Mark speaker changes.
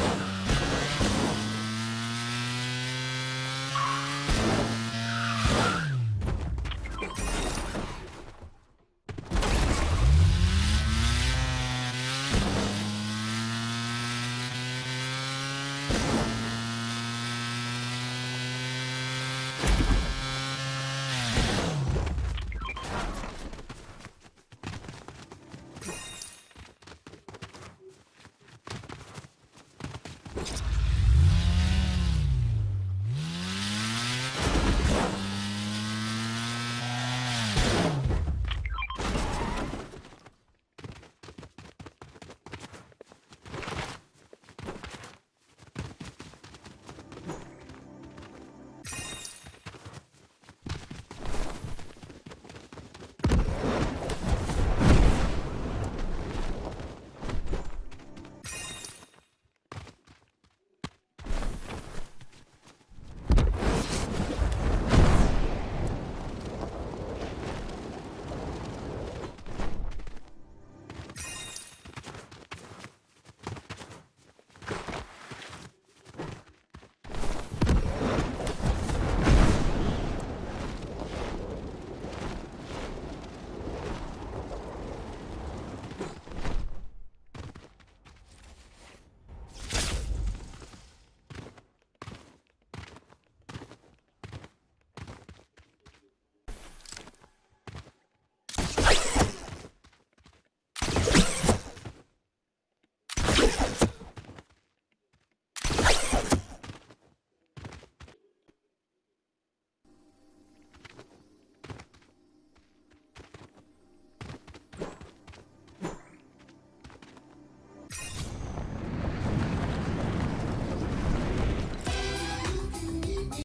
Speaker 1: Oh.